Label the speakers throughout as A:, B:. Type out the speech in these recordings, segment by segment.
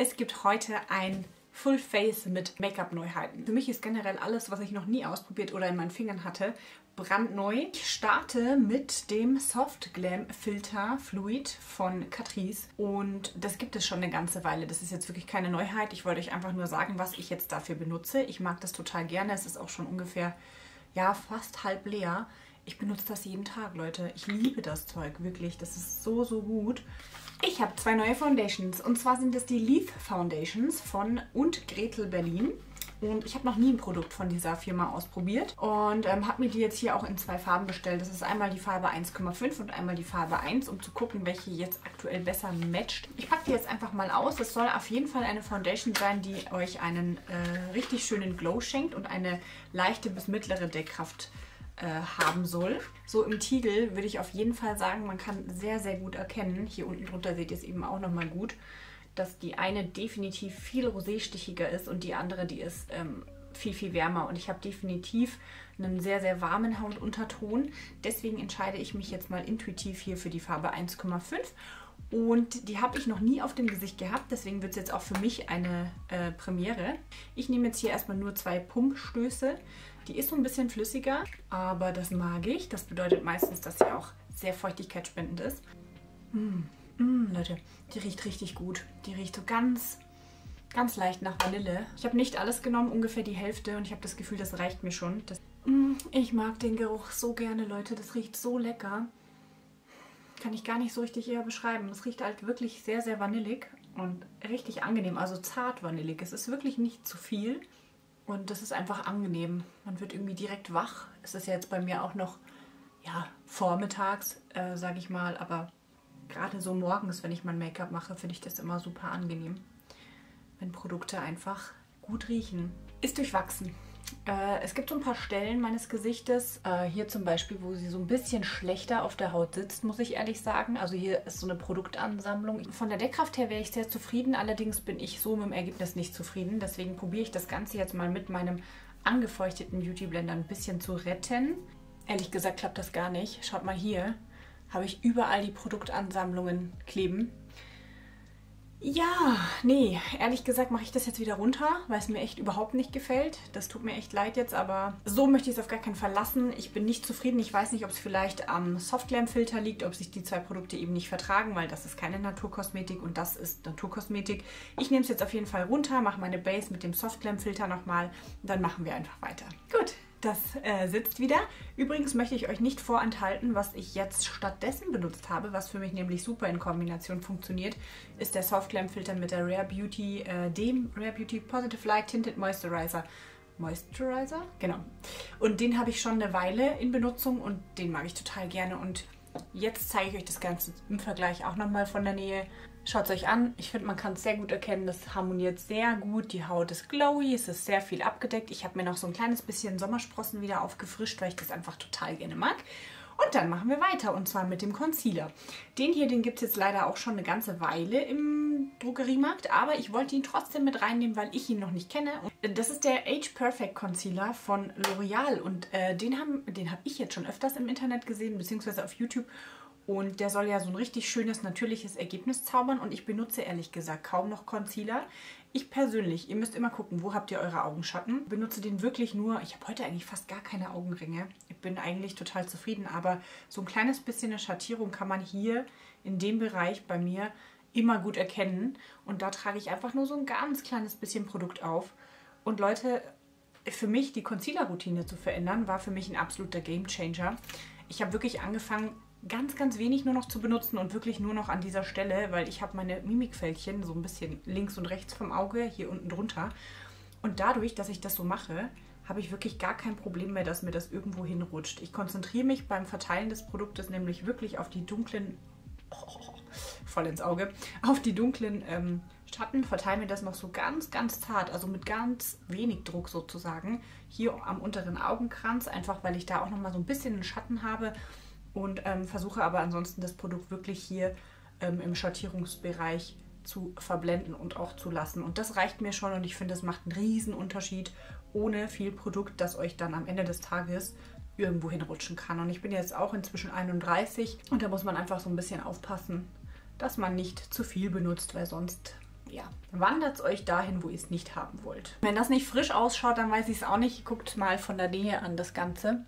A: Es gibt heute ein Full Face mit Make-up-Neuheiten. Für mich ist generell alles, was ich noch nie ausprobiert oder in meinen Fingern hatte, brandneu. Ich starte mit dem Soft Glam Filter Fluid von Catrice und das gibt es schon eine ganze Weile. Das ist jetzt wirklich keine Neuheit. Ich wollte euch einfach nur sagen, was ich jetzt dafür benutze. Ich mag das total gerne. Es ist auch schon ungefähr, ja, fast halb leer. Ich benutze das jeden Tag, Leute. Ich liebe das Zeug, wirklich. Das ist so, so gut. Ich habe zwei neue Foundations und zwar sind es die Leaf Foundations von und Gretel Berlin. Und ich habe noch nie ein Produkt von dieser Firma ausprobiert und ähm, habe mir die jetzt hier auch in zwei Farben bestellt. Das ist einmal die Farbe 1,5 und einmal die Farbe 1, um zu gucken, welche jetzt aktuell besser matcht. Ich packe die jetzt einfach mal aus. Es soll auf jeden Fall eine Foundation sein, die euch einen äh, richtig schönen Glow schenkt und eine leichte bis mittlere Deckkraft äh, haben soll. So im Tiegel würde ich auf jeden Fall sagen, man kann sehr, sehr gut erkennen, hier unten drunter seht ihr es eben auch nochmal gut, dass die eine definitiv viel roséstichiger ist und die andere, die ist ähm, viel, viel wärmer. Und ich habe definitiv einen sehr, sehr warmen Hautunterton. Deswegen entscheide ich mich jetzt mal intuitiv hier für die Farbe 1,5. Und die habe ich noch nie auf dem Gesicht gehabt, deswegen wird es jetzt auch für mich eine äh, Premiere. Ich nehme jetzt hier erstmal nur zwei Pumpstöße. Die ist so ein bisschen flüssiger, aber das mag ich. Das bedeutet meistens, dass sie auch sehr feuchtigkeitsspendend ist. Mmh, mmh, Leute, die riecht richtig gut. Die riecht so ganz, ganz leicht nach Vanille. Ich habe nicht alles genommen, ungefähr die Hälfte und ich habe das Gefühl, das reicht mir schon. Das, mmh, ich mag den Geruch so gerne, Leute. Das riecht so lecker. Kann ich gar nicht so richtig eher beschreiben. Es riecht halt wirklich sehr, sehr vanillig und richtig angenehm. Also zart vanillig. Es ist wirklich nicht zu viel. Und das ist einfach angenehm. Man wird irgendwie direkt wach. Es ist ja jetzt bei mir auch noch, ja, vormittags, äh, sage ich mal. Aber gerade so morgens, wenn ich mein Make-up mache, finde ich das immer super angenehm. Wenn Produkte einfach gut riechen. Ist durchwachsen. Äh, es gibt so ein paar Stellen meines Gesichtes, äh, hier zum Beispiel, wo sie so ein bisschen schlechter auf der Haut sitzt, muss ich ehrlich sagen. Also hier ist so eine Produktansammlung. Von der Deckkraft her wäre ich sehr zufrieden, allerdings bin ich so mit dem Ergebnis nicht zufrieden. Deswegen probiere ich das Ganze jetzt mal mit meinem angefeuchteten Beauty Blender ein bisschen zu retten. Ehrlich gesagt klappt das gar nicht. Schaut mal hier, habe ich überall die Produktansammlungen kleben. Ja, nee, ehrlich gesagt mache ich das jetzt wieder runter, weil es mir echt überhaupt nicht gefällt. Das tut mir echt leid jetzt, aber so möchte ich es auf gar keinen Fall lassen. Ich bin nicht zufrieden. Ich weiß nicht, ob es vielleicht am Softglam-Filter liegt, ob sich die zwei Produkte eben nicht vertragen, weil das ist keine Naturkosmetik und das ist Naturkosmetik. Ich nehme es jetzt auf jeden Fall runter, mache meine Base mit dem Softglam-Filter nochmal und dann machen wir einfach weiter. Gut, das äh, sitzt wieder. Übrigens möchte ich euch nicht vorenthalten, was ich jetzt stattdessen benutzt habe, was für mich nämlich super in Kombination funktioniert, ist der Soft Glam Filter mit der Rare Beauty, äh, dem Rare Beauty Positive Light Tinted Moisturizer. Moisturizer? Genau. Und den habe ich schon eine Weile in Benutzung und den mag ich total gerne. Und jetzt zeige ich euch das Ganze im Vergleich auch nochmal von der Nähe. Schaut es euch an. Ich finde, man kann es sehr gut erkennen. Das harmoniert sehr gut. Die Haut ist glowy. Es ist sehr viel abgedeckt. Ich habe mir noch so ein kleines bisschen Sommersprossen wieder aufgefrischt, weil ich das einfach total gerne mag. Und dann machen wir weiter und zwar mit dem Concealer. Den hier, den gibt es jetzt leider auch schon eine ganze Weile im Drogeriemarkt, aber ich wollte ihn trotzdem mit reinnehmen, weil ich ihn noch nicht kenne. Das ist der Age Perfect Concealer von L'Oreal und äh, den, den habe ich jetzt schon öfters im Internet gesehen, beziehungsweise auf YouTube und der soll ja so ein richtig schönes, natürliches Ergebnis zaubern. Und ich benutze ehrlich gesagt kaum noch Concealer. Ich persönlich, ihr müsst immer gucken, wo habt ihr eure Augenschatten. Benutze den wirklich nur, ich habe heute eigentlich fast gar keine Augenringe. Ich bin eigentlich total zufrieden, aber so ein kleines bisschen eine Schattierung kann man hier in dem Bereich bei mir immer gut erkennen. Und da trage ich einfach nur so ein ganz kleines bisschen Produkt auf. Und Leute, für mich die Concealer-Routine zu verändern, war für mich ein absoluter Gamechanger. Ich habe wirklich angefangen, ganz, ganz wenig nur noch zu benutzen und wirklich nur noch an dieser Stelle, weil ich habe meine Mimikfältchen so ein bisschen links und rechts vom Auge, hier unten drunter. Und dadurch, dass ich das so mache, habe ich wirklich gar kein Problem mehr, dass mir das irgendwo hinrutscht. Ich konzentriere mich beim Verteilen des Produktes nämlich wirklich auf die dunklen, oh, voll ins Auge, auf die dunklen ähm, Schatten, verteile mir das noch so ganz, ganz zart, also mit ganz wenig Druck sozusagen, hier am unteren Augenkranz, einfach weil ich da auch nochmal so ein bisschen einen Schatten habe und ähm, versuche aber ansonsten das Produkt wirklich hier ähm, im Schattierungsbereich zu verblenden und auch zu lassen. Und das reicht mir schon und ich finde, es macht einen riesen Unterschied ohne viel Produkt, das euch dann am Ende des Tages irgendwo hinrutschen kann. Und ich bin jetzt auch inzwischen 31 und da muss man einfach so ein bisschen aufpassen, dass man nicht zu viel benutzt, weil sonst ja, wandert es euch dahin, wo ihr es nicht haben wollt. Wenn das nicht frisch ausschaut, dann weiß ich es auch nicht. Guckt mal von der Nähe an das Ganze.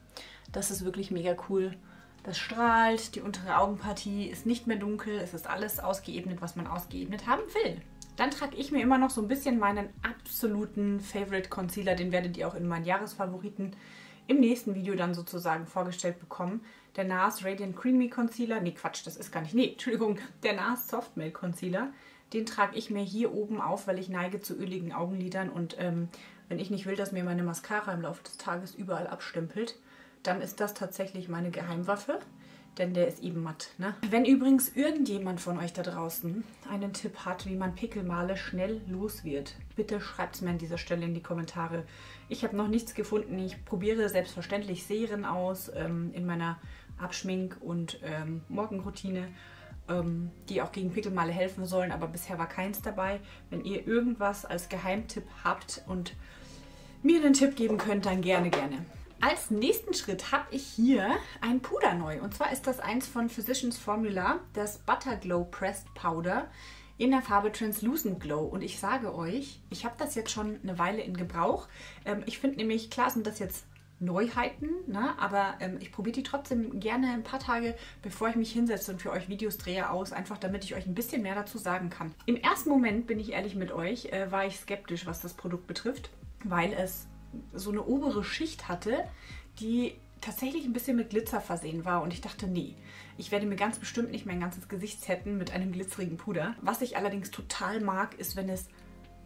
A: Das ist wirklich mega cool. Das strahlt, die untere Augenpartie ist nicht mehr dunkel, es ist alles ausgeebnet, was man ausgeebnet haben will. Dann trage ich mir immer noch so ein bisschen meinen absoluten Favorite Concealer, den werdet ihr auch in meinen Jahresfavoriten im nächsten Video dann sozusagen vorgestellt bekommen. Der NARS Radiant Creamy Concealer, nee Quatsch, das ist gar nicht, nee, Entschuldigung, der NARS Soft Milk Concealer. Den trage ich mir hier oben auf, weil ich neige zu öligen Augenlidern und ähm, wenn ich nicht will, dass mir meine Mascara im Laufe des Tages überall abstempelt, dann ist das tatsächlich meine Geheimwaffe, denn der ist eben matt. Ne? Wenn übrigens irgendjemand von euch da draußen einen Tipp hat, wie man Pickelmale schnell los wird, bitte schreibt es mir an dieser Stelle in die Kommentare. Ich habe noch nichts gefunden. Ich probiere selbstverständlich Serien aus ähm, in meiner Abschmink- und ähm, Morgenroutine ähm, die auch gegen Pickelmale helfen sollen, aber bisher war keins dabei. Wenn ihr irgendwas als Geheimtipp habt und mir einen Tipp geben könnt, dann gerne, gerne. Als nächsten Schritt habe ich hier ein Puder neu. Und zwar ist das eins von Physicians Formula, das Butter Glow Pressed Powder in der Farbe Translucent Glow. Und ich sage euch, ich habe das jetzt schon eine Weile in Gebrauch. Ähm, ich finde nämlich, klar sind das jetzt Neuheiten, ne? aber ähm, ich probiere die trotzdem gerne ein paar Tage, bevor ich mich hinsetze und für euch Videos drehe, aus, einfach damit ich euch ein bisschen mehr dazu sagen kann. Im ersten Moment, bin ich ehrlich mit euch, äh, war ich skeptisch, was das Produkt betrifft, weil es so eine obere Schicht hatte, die tatsächlich ein bisschen mit Glitzer versehen war und ich dachte, nee, ich werde mir ganz bestimmt nicht mein ganzes Gesicht setten mit einem glitzerigen Puder. Was ich allerdings total mag, ist, wenn es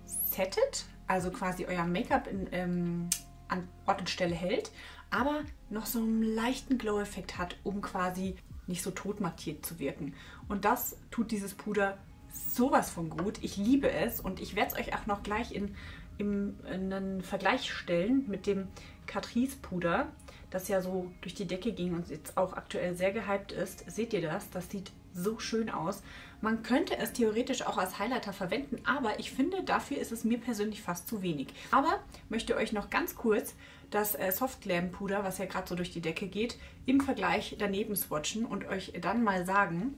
A: settet, also quasi euer Make-up ähm, an Ort und Stelle hält, aber noch so einen leichten Glow-Effekt hat, um quasi nicht so tot mattiert zu wirken. Und das tut dieses Puder sowas von gut. Ich liebe es und ich werde es euch auch noch gleich in im, in einen Vergleich stellen mit dem Catrice Puder, das ja so durch die Decke ging und jetzt auch aktuell sehr gehypt ist. Seht ihr das? Das sieht so schön aus. Man könnte es theoretisch auch als Highlighter verwenden, aber ich finde, dafür ist es mir persönlich fast zu wenig. Aber möchte euch noch ganz kurz das äh, Soft Glam Puder, was ja gerade so durch die Decke geht, im Vergleich daneben swatchen und euch dann mal sagen,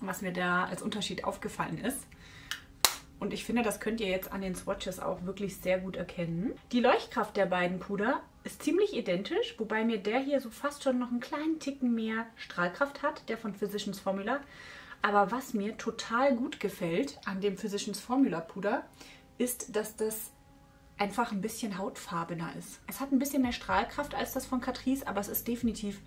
A: was mir da als Unterschied aufgefallen ist. Und ich finde, das könnt ihr jetzt an den Swatches auch wirklich sehr gut erkennen. Die Leuchtkraft der beiden Puder ist ziemlich identisch, wobei mir der hier so fast schon noch einen kleinen Ticken mehr Strahlkraft hat, der von Physicians Formula. Aber was mir total gut gefällt an dem Physicians Formula Puder, ist, dass das einfach ein bisschen hautfarbener ist. Es hat ein bisschen mehr Strahlkraft als das von Catrice, aber es ist definitiv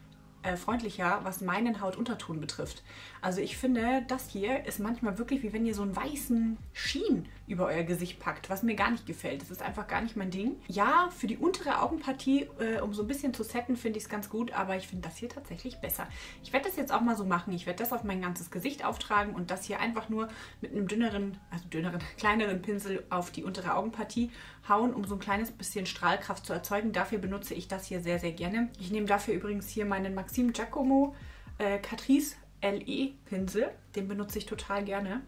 A: äh, freundlicher, was meinen Hautunterton betrifft. Also ich finde, das hier ist manchmal wirklich wie wenn ihr so einen weißen Schien über euer Gesicht packt, was mir gar nicht gefällt. Das ist einfach gar nicht mein Ding. Ja, für die untere Augenpartie, äh, um so ein bisschen zu setten, finde ich es ganz gut, aber ich finde das hier tatsächlich besser. Ich werde das jetzt auch mal so machen. Ich werde das auf mein ganzes Gesicht auftragen und das hier einfach nur mit einem dünneren, also dünneren, kleineren Pinsel auf die untere Augenpartie hauen, um so ein kleines bisschen Strahlkraft zu erzeugen. Dafür benutze ich das hier sehr, sehr gerne. Ich nehme dafür übrigens hier meinen Maxim Giacomo äh, Catrice LE Pinsel. Den benutze ich total gerne.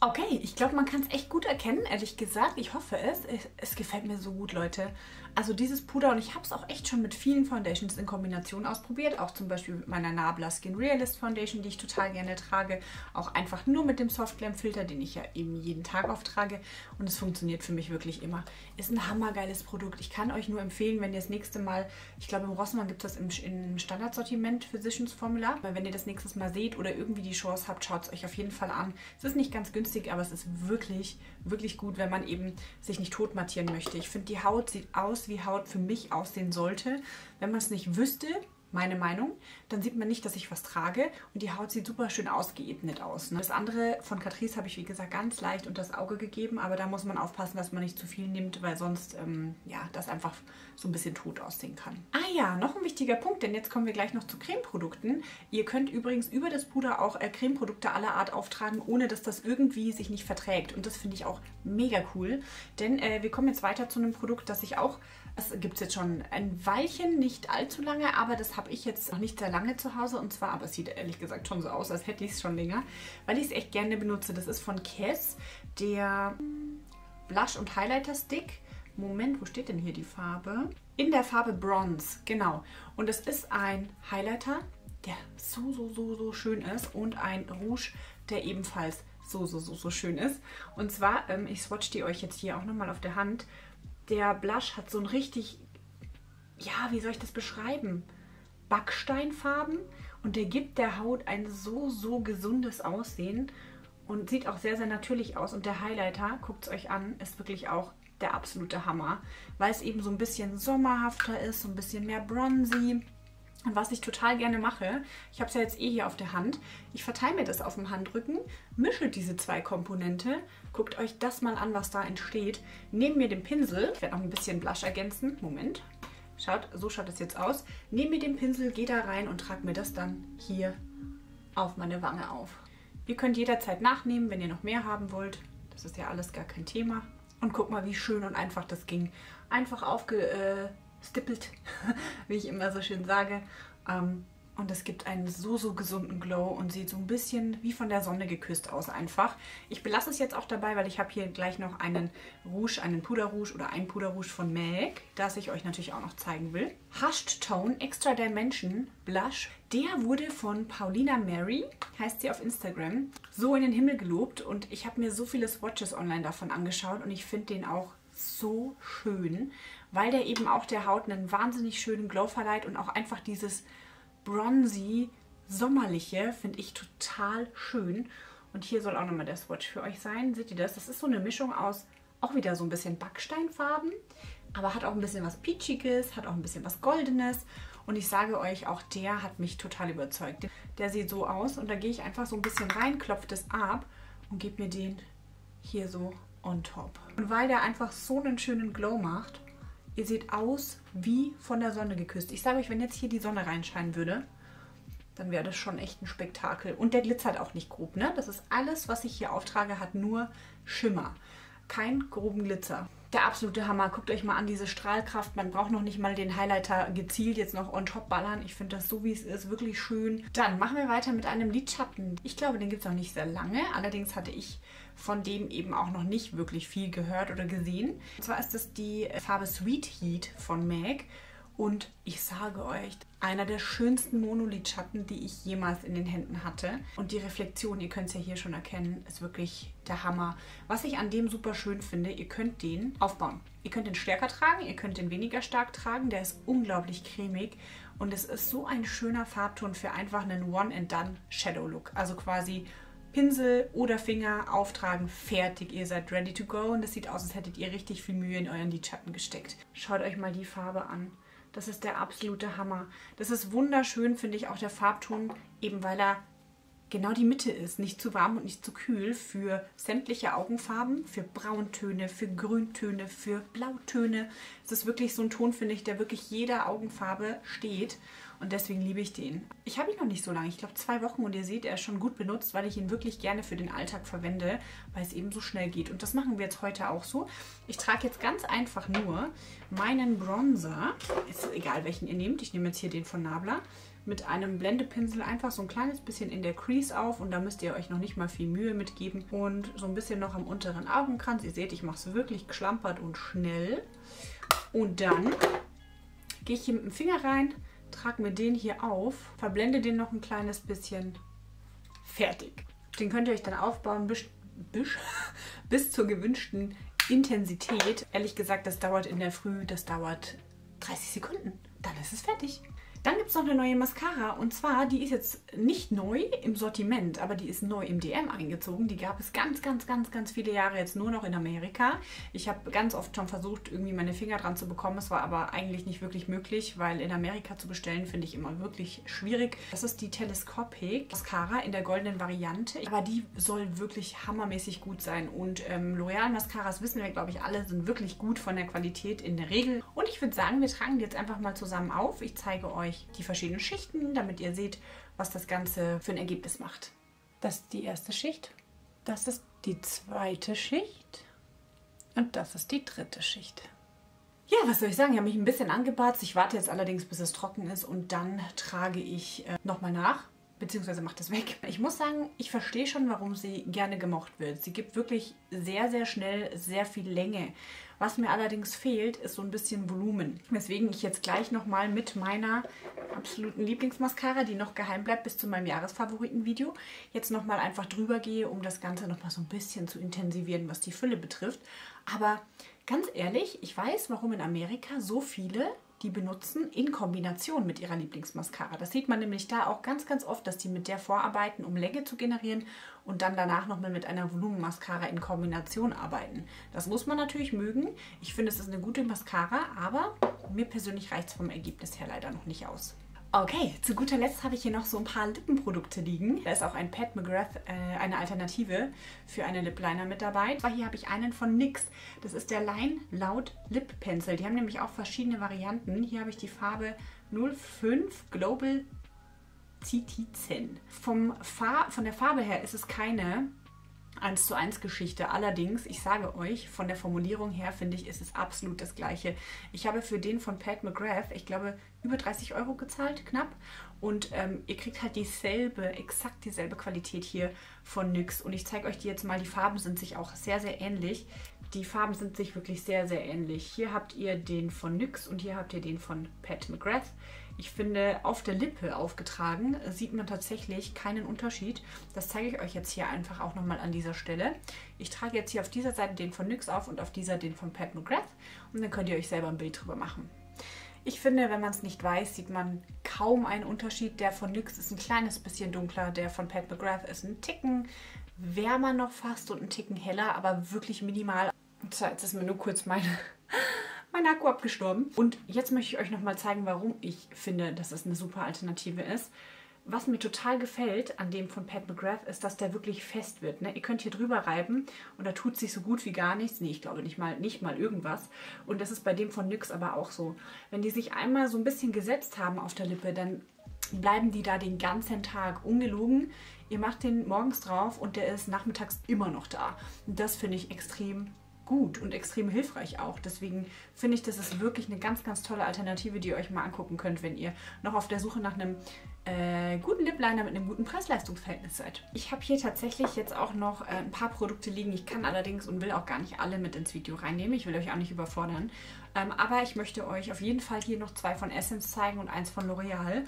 A: Okay, ich glaube, man kann es echt gut erkennen, ehrlich gesagt. Ich hoffe es. es. Es gefällt mir so gut, Leute. Also dieses Puder, und ich habe es auch echt schon mit vielen Foundations in Kombination ausprobiert. Auch zum Beispiel mit meiner Nabla Skin Realist Foundation, die ich total gerne trage. Auch einfach nur mit dem Soft Glam Filter, den ich ja eben jeden Tag auftrage. Und es funktioniert für mich wirklich immer. Ist ein hammergeiles Produkt. Ich kann euch nur empfehlen, wenn ihr das nächste Mal, ich glaube im Rossmann gibt es das im, im Standardsortiment Physicians Formula. Weil wenn ihr das nächstes Mal seht oder irgendwie die Chance habt, schaut es euch auf jeden Fall an. Es ist nicht ganz günstig, aber es ist wirklich, wirklich gut, wenn man eben sich nicht tot mattieren möchte. Ich finde, die Haut sieht aus wie Haut für mich aussehen sollte. Wenn man es nicht wüsste, meine Meinung, dann sieht man nicht, dass ich was trage und die Haut sieht super schön ausgeebnet aus. Ne? Das andere von Catrice habe ich, wie gesagt, ganz leicht unter das Auge gegeben, aber da muss man aufpassen, dass man nicht zu viel nimmt, weil sonst, ähm, ja, das einfach so ein bisschen tot aussehen kann. Ah ja, noch ein wichtiger Punkt, denn jetzt kommen wir gleich noch zu Cremeprodukten. Ihr könnt übrigens über das Puder auch äh, Cremeprodukte aller Art auftragen, ohne dass das irgendwie sich nicht verträgt und das finde ich auch mega cool, denn äh, wir kommen jetzt weiter zu einem Produkt, das ich auch das gibt es jetzt schon ein Weilchen, nicht allzu lange, aber das habe ich jetzt noch nicht sehr lange zu Hause. Und zwar, aber es sieht ehrlich gesagt schon so aus, als hätte ich es schon länger, weil ich es echt gerne benutze. Das ist von Kess, der Blush- und Highlighter-Stick. Moment, wo steht denn hier die Farbe? In der Farbe Bronze, genau. Und es ist ein Highlighter, der so, so, so, so schön ist und ein Rouge, der ebenfalls so, so, so, so schön ist. Und zwar, ähm, ich swatch die euch jetzt hier auch nochmal auf der Hand. Der Blush hat so ein richtig, ja, wie soll ich das beschreiben? Backsteinfarben und der gibt der Haut ein so, so gesundes Aussehen und sieht auch sehr, sehr natürlich aus. Und der Highlighter, guckt es euch an, ist wirklich auch der absolute Hammer, weil es eben so ein bisschen sommerhafter ist, so ein bisschen mehr bronzy. Und was ich total gerne mache, ich habe es ja jetzt eh hier auf der Hand, ich verteile mir das auf dem Handrücken, mische diese zwei Komponente, guckt euch das mal an, was da entsteht. Nehme mir den Pinsel, ich werde noch ein bisschen Blush ergänzen, Moment, schaut, so schaut es jetzt aus. Nehme mir den Pinsel, gehe da rein und trage mir das dann hier auf meine Wange auf. Ihr könnt jederzeit nachnehmen, wenn ihr noch mehr haben wollt. Das ist ja alles gar kein Thema. Und guck mal, wie schön und einfach das ging. Einfach aufgestippelt, wie ich immer so schön sage. Ähm, und es gibt einen so, so gesunden Glow und sieht so ein bisschen wie von der Sonne geküsst aus einfach. Ich belasse es jetzt auch dabei, weil ich habe hier gleich noch einen Rouge, einen Puderrouge oder ein Puderrouge von MAC, das ich euch natürlich auch noch zeigen will. Hushed Tone Extra Dimension Blush. Der wurde von Paulina Mary, heißt sie auf Instagram, so in den Himmel gelobt und ich habe mir so viele Swatches online davon angeschaut und ich finde den auch so schön, weil der eben auch der Haut einen wahnsinnig schönen Glow verleiht und auch einfach dieses bronzy, sommerliche, finde ich total schön. Und hier soll auch nochmal der Swatch für euch sein. Seht ihr das? Das ist so eine Mischung aus auch wieder so ein bisschen Backsteinfarben, aber hat auch ein bisschen was Peachiges, hat auch ein bisschen was Goldenes. Und ich sage euch, auch der hat mich total überzeugt. Der sieht so aus und da gehe ich einfach so ein bisschen rein, klopfe das ab und gebe mir den hier so on top. Und weil der einfach so einen schönen Glow macht, Ihr seht aus wie von der Sonne geküsst. Ich sage euch, wenn jetzt hier die Sonne reinscheinen würde, dann wäre das schon echt ein Spektakel. Und der glitzert auch nicht grob, ne? Das ist alles, was ich hier auftrage, hat nur Schimmer. Kein groben Glitzer. Der absolute Hammer. Guckt euch mal an, diese Strahlkraft. Man braucht noch nicht mal den Highlighter gezielt jetzt noch on top ballern. Ich finde das so, wie es ist, wirklich schön. Dann machen wir weiter mit einem Lidschatten. Ich glaube, den gibt es noch nicht sehr lange. Allerdings hatte ich von dem eben auch noch nicht wirklich viel gehört oder gesehen. Und zwar ist das die Farbe Sweet Heat von MAC. Und ich sage euch, einer der schönsten Monolidschatten, die ich jemals in den Händen hatte. Und die Reflexion, ihr könnt es ja hier schon erkennen, ist wirklich der Hammer. Was ich an dem super schön finde, ihr könnt den aufbauen. Ihr könnt den stärker tragen, ihr könnt den weniger stark tragen. Der ist unglaublich cremig und es ist so ein schöner Farbton für einfach einen One-and-Done Shadow Look. Also quasi Pinsel oder Finger auftragen, fertig, ihr seid ready to go und es sieht aus, als hättet ihr richtig viel Mühe in euren Lidschatten gesteckt. Schaut euch mal die Farbe an. Das ist der absolute Hammer. Das ist wunderschön, finde ich, auch der Farbton, eben weil er genau die Mitte ist. Nicht zu warm und nicht zu kühl für sämtliche Augenfarben, für Brauntöne, für Grüntöne, für Blautöne. Es ist wirklich so ein Ton, finde ich, der wirklich jeder Augenfarbe steht. Und deswegen liebe ich den. Ich habe ihn noch nicht so lange, ich glaube zwei Wochen und ihr seht, er ist schon gut benutzt, weil ich ihn wirklich gerne für den Alltag verwende, weil es eben so schnell geht. Und das machen wir jetzt heute auch so. Ich trage jetzt ganz einfach nur meinen Bronzer, ist egal welchen ihr nehmt, ich nehme jetzt hier den von Nabla, mit einem Blendepinsel einfach so ein kleines bisschen in der Crease auf und da müsst ihr euch noch nicht mal viel Mühe mitgeben und so ein bisschen noch am unteren Augenkranz. Ihr seht, ich mache es wirklich geschlampert und schnell. Und dann gehe ich hier mit dem Finger rein, trage mir den hier auf, verblende den noch ein kleines bisschen. Fertig. Den könnt ihr euch dann aufbauen bis, bis, bis zur gewünschten Intensität. Ehrlich gesagt, das dauert in der Früh, das dauert 30 Sekunden. Dann ist es fertig. Dann gibt es noch eine neue Mascara und zwar, die ist jetzt nicht neu im Sortiment, aber die ist neu im DM eingezogen. Die gab es ganz, ganz, ganz, ganz viele Jahre jetzt nur noch in Amerika. Ich habe ganz oft schon versucht, irgendwie meine Finger dran zu bekommen. Es war aber eigentlich nicht wirklich möglich, weil in Amerika zu bestellen finde ich immer wirklich schwierig. Das ist die Telescopic Mascara in der goldenen Variante, aber die soll wirklich hammermäßig gut sein und ähm, L'Oreal Mascaras wissen wir, glaube ich, alle sind wirklich gut von der Qualität in der Regel. Und ich würde sagen, wir tragen die jetzt einfach mal zusammen auf. Ich zeige euch euch die verschiedenen Schichten, damit ihr seht, was das Ganze für ein Ergebnis macht. Das ist die erste Schicht, das ist die zweite Schicht und das ist die dritte Schicht. Ja, was soll ich sagen? Ich habe mich ein bisschen angebatzt. Ich warte jetzt allerdings, bis es trocken ist und dann trage ich äh, nochmal nach. Beziehungsweise macht es weg. Ich muss sagen, ich verstehe schon, warum sie gerne gemocht wird. Sie gibt wirklich sehr, sehr schnell sehr viel Länge. Was mir allerdings fehlt, ist so ein bisschen Volumen. Weswegen ich jetzt gleich nochmal mit meiner absoluten Lieblingsmascara, die noch geheim bleibt bis zu meinem Jahresfavoritenvideo, jetzt nochmal einfach drüber gehe, um das Ganze nochmal so ein bisschen zu intensivieren, was die Fülle betrifft. Aber ganz ehrlich, ich weiß, warum in Amerika so viele die benutzen in Kombination mit ihrer Lieblingsmascara. Das sieht man nämlich da auch ganz, ganz oft, dass die mit der vorarbeiten, um Länge zu generieren und dann danach nochmal mit einer Volumenmascara in Kombination arbeiten. Das muss man natürlich mögen. Ich finde, es ist eine gute Mascara, aber mir persönlich reicht es vom Ergebnis her leider noch nicht aus. Okay, zu guter Letzt habe ich hier noch so ein paar Lippenprodukte liegen. Da ist auch ein Pat McGrath, äh, eine Alternative für eine Lip Liner mit dabei. Zwar hier habe ich einen von NYX. Das ist der Line Loud Lip Pencil. Die haben nämlich auch verschiedene Varianten. Hier habe ich die Farbe 05 Global Citizen. Vom Far von der Farbe her ist es keine 1 zu 1 Geschichte. Allerdings, ich sage euch, von der Formulierung her finde ich, ist es absolut das gleiche. Ich habe für den von Pat McGrath, ich glaube, über 30 Euro gezahlt, knapp. Und ähm, ihr kriegt halt dieselbe, exakt dieselbe Qualität hier von NYX. Und ich zeige euch die jetzt mal. Die Farben sind sich auch sehr, sehr ähnlich. Die Farben sind sich wirklich sehr, sehr ähnlich. Hier habt ihr den von NYX und hier habt ihr den von Pat McGrath. Ich finde, auf der Lippe aufgetragen sieht man tatsächlich keinen Unterschied. Das zeige ich euch jetzt hier einfach auch nochmal an dieser Stelle. Ich trage jetzt hier auf dieser Seite den von NYX auf und auf dieser den von Pat McGrath und dann könnt ihr euch selber ein Bild drüber machen. Ich finde, wenn man es nicht weiß, sieht man kaum einen Unterschied. Der von NYX ist ein kleines bisschen dunkler, der von Pat McGrath ist ein Ticken wärmer noch fast und ein Ticken heller, aber wirklich minimal. So, jetzt ist mir nur kurz meine mein Akku abgestorben. Und jetzt möchte ich euch nochmal zeigen, warum ich finde, dass es eine super Alternative ist. Was mir total gefällt an dem von Pat McGrath ist, dass der wirklich fest wird. Ne? Ihr könnt hier drüber reiben und da tut sich so gut wie gar nichts. Nee, ich glaube nicht mal, nicht mal irgendwas. Und das ist bei dem von NYX aber auch so. Wenn die sich einmal so ein bisschen gesetzt haben auf der Lippe, dann bleiben die da den ganzen Tag ungelogen. Ihr macht den morgens drauf und der ist nachmittags immer noch da. Und das finde ich extrem gut und extrem hilfreich auch. Deswegen finde ich, das ist wirklich eine ganz, ganz tolle Alternative, die ihr euch mal angucken könnt, wenn ihr noch auf der Suche nach einem äh, guten Lip Liner mit einem guten Preis-Leistungs-Verhältnis seid. Ich habe hier tatsächlich jetzt auch noch äh, ein paar Produkte liegen. Ich kann allerdings und will auch gar nicht alle mit ins Video reinnehmen. Ich will euch auch nicht überfordern. Ähm, aber ich möchte euch auf jeden Fall hier noch zwei von Essence zeigen und eins von L'Oreal.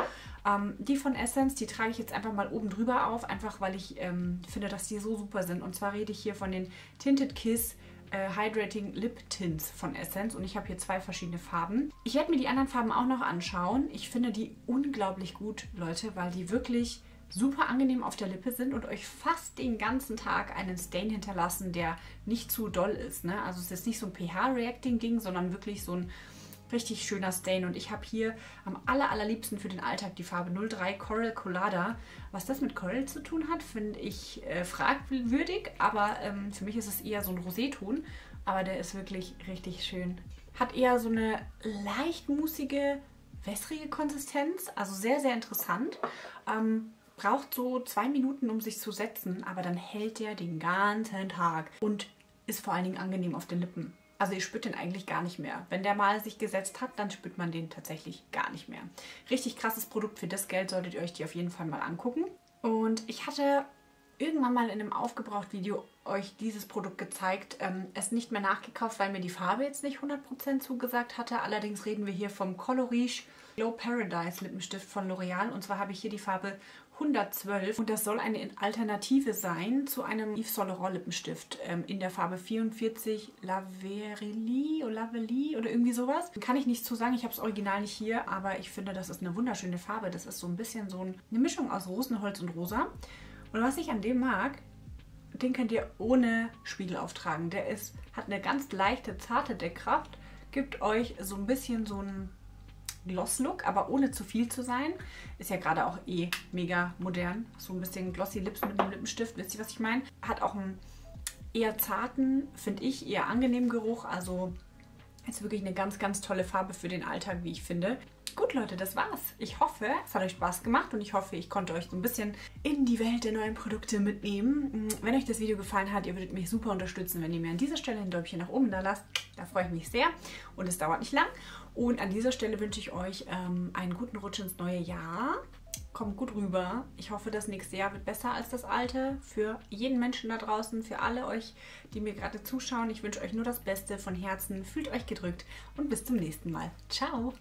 A: Ähm, die von Essence, die trage ich jetzt einfach mal oben drüber auf, einfach weil ich ähm, finde, dass die so super sind. Und zwar rede ich hier von den Tinted Kiss äh, Hydrating Lip Tints von Essence und ich habe hier zwei verschiedene Farben. Ich werde mir die anderen Farben auch noch anschauen. Ich finde die unglaublich gut, Leute, weil die wirklich super angenehm auf der Lippe sind und euch fast den ganzen Tag einen Stain hinterlassen, der nicht zu doll ist. Ne? Also es ist nicht so ein pH-Reacting-Ding, sondern wirklich so ein Richtig schöner Stain. Und ich habe hier am aller, allerliebsten für den Alltag die Farbe 03 Coral Colada. Was das mit Coral zu tun hat, finde ich äh, fragwürdig. Aber ähm, für mich ist es eher so ein Roséton. Aber der ist wirklich richtig schön. Hat eher so eine leicht musige, wässrige Konsistenz. Also sehr, sehr interessant. Ähm, braucht so zwei Minuten, um sich zu setzen. Aber dann hält der den ganzen Tag. Und ist vor allen Dingen angenehm auf den Lippen. Also ihr spürt den eigentlich gar nicht mehr. Wenn der mal sich gesetzt hat, dann spürt man den tatsächlich gar nicht mehr. Richtig krasses Produkt für das Geld solltet ihr euch die auf jeden Fall mal angucken. Und ich hatte irgendwann mal in einem Aufgebraucht-Video euch dieses Produkt gezeigt. Ähm, es nicht mehr nachgekauft, weil mir die Farbe jetzt nicht 100% zugesagt hatte. Allerdings reden wir hier vom Coloriche Glow Paradise Lippenstift von L'Oreal. Und zwar habe ich hier die Farbe 112 und das soll eine Alternative sein zu einem Yves Saint Laurent Lippenstift ähm, in der Farbe 44 Laverili oder Laveli oder irgendwie sowas. Kann ich nicht zu sagen, ich habe das Original nicht hier, aber ich finde, das ist eine wunderschöne Farbe. Das ist so ein bisschen so eine Mischung aus Rosenholz und Rosa. Und was ich an dem mag, den könnt ihr ohne Spiegel auftragen. Der ist, hat eine ganz leichte, zarte Deckkraft, gibt euch so ein bisschen so ein Gloss-Look, aber ohne zu viel zu sein. Ist ja gerade auch eh mega modern. So ein bisschen Glossy Lips mit einem Lippenstift, wisst ihr, was ich meine? Hat auch einen eher zarten, finde ich, eher angenehmen Geruch. Also ist wirklich eine ganz, ganz tolle Farbe für den Alltag, wie ich finde. Gut, Leute, das war's. Ich hoffe, es hat euch Spaß gemacht und ich hoffe, ich konnte euch so ein bisschen in die Welt der neuen Produkte mitnehmen. Wenn euch das Video gefallen hat, ihr würdet mich super unterstützen, wenn ihr mir an dieser Stelle ein Däumchen nach oben da lasst. Da freue ich mich sehr und es dauert nicht lang. Und an dieser Stelle wünsche ich euch ähm, einen guten Rutsch ins neue Jahr. kommt gut rüber. Ich hoffe, das nächste Jahr wird besser als das alte. Für jeden Menschen da draußen, für alle euch, die mir gerade zuschauen. Ich wünsche euch nur das Beste von Herzen. Fühlt euch gedrückt und bis zum nächsten Mal. Ciao!